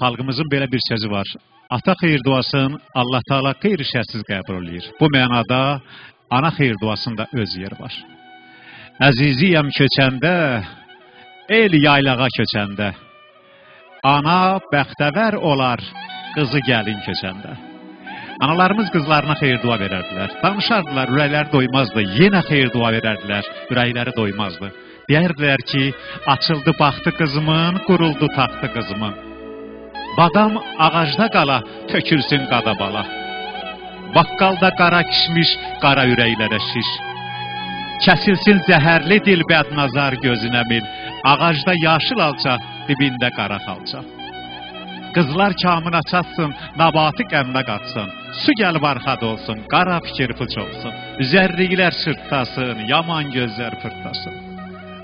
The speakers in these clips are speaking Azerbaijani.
Xalqımızın belə bir sözü var. Ata xeyir duasını Allah Taala qeyri-şərtsiz qəbul eləyir. Bu mənada ana xeyir duasında öz yeri var. Əziziyəm köçəndə, el yaylağa köçəndə. Ana bəxtəvər olar qızı gəlin köçəndə. Analarımız qızlarına xeyir dua verərdilər. Danışardılar, ürəkləri doymazdı. Yenə xeyir dua verərdilər, ürəkləri doymazdı. Deyərdilər ki, açıldı baxtı qızımın, quruldu taxtı qızımın. Badam ağacda qala, tökülsün qadabala. Baqqalda qara kişmiş, qara ürəklərə şiş. Kəsilsin zəhərli dil bədnazar gözünə min. Ağacda yaşıl alça, dibində qara xalça. Qızlar kamına çatsın, nabatı qəmlə qatsın. Su gəlib arxad olsun, qara fikir puç olsun. Üzərliklər sırtlasın, yaman gözlər pırtlasın.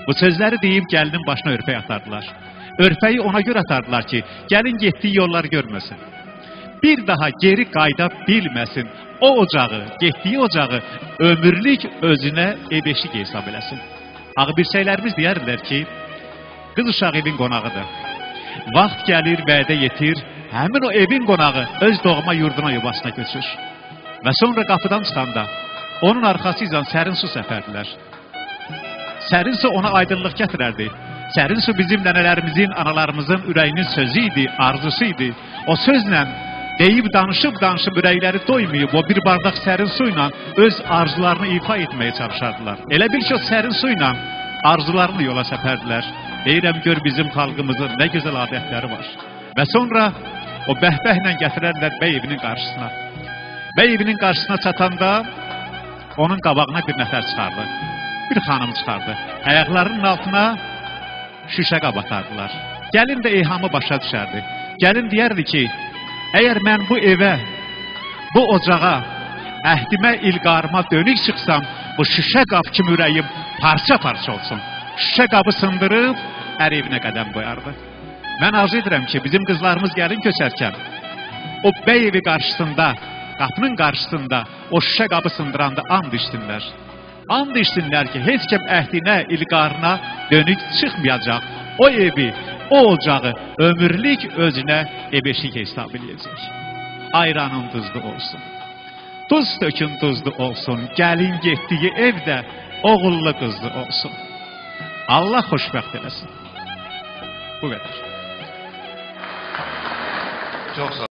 Bu sözləri deyib gəlinin başına örpək atardılar. Örpəyi ona görə atardılar ki, gəlin getdiyi yolları görməsin. Bir daha geri qayda bilməsin. O ocağı, getdiyi ocağı ömürlük özünə ev-eşik hesab eləsin. Ağbirçəklərimiz deyərlər ki, qız uşaq evin qonağıdır. Vaxt gəlir, vədə yetir, həmin o evin qonağı öz doğma yurduna, yuvasına köçür. Və sonra qapıdan çıxanda onun arxası ilə sərin su səpərdilər. Sərin su ona aydınlıq gətirərdi. Sərin su bizim nənələrimizin, analarımızın ürəyinin sözü idi, arzusu idi. O sözlə deyib danışıb danışıb ürəkləri doymayıb o bir bardaq sərin su ilə öz arzularını ifa etməyə çalışardılar. Elə bil ki, o sərin su ilə arzularını yola səpərdilər. Deyirəm gör bizim xalqımızın nə gözəl adətləri var. Və sonra o bəhbəhlə gətirərlər bəy evinin qarşısına. Bəy evinin qarşısına çatanda onun qabağına bir nəfər çıxardı. Bir xanım çıxardı. Ayaqlarının altına şüşə qab atardılar. Gəlin də eyhamı başa düşərdi. Gəlin deyərdi ki, əgər mən bu evə, bu ocağa, əhdimə, ilqarıma dönük çıxsam, bu şüşə qab kimi ürəyim parça-parça olsun. Şüşə qabı sındırıb ər evinə qədəm qoyardı. Mən arzu edirəm ki, bizim qızlarımız gəlin köçərkən, o bəy evi qarşısında, qapının qarşısında o şüşə qabı sındıranda and içsinlər. And içsinlər ki, heç kim əhdinə, ilqarına dönük çıxmayacaq. O evi, o ocağı ömürlük özünə ev-eşik hesab eləyəcək. Ayranın duzlu olsun. Duz tökün duzlu olsun. Gəlin getdiyi evdə oğullu qızlı olsun. Allah xoşbəxt eləsin. Bu qədər. Çok sağ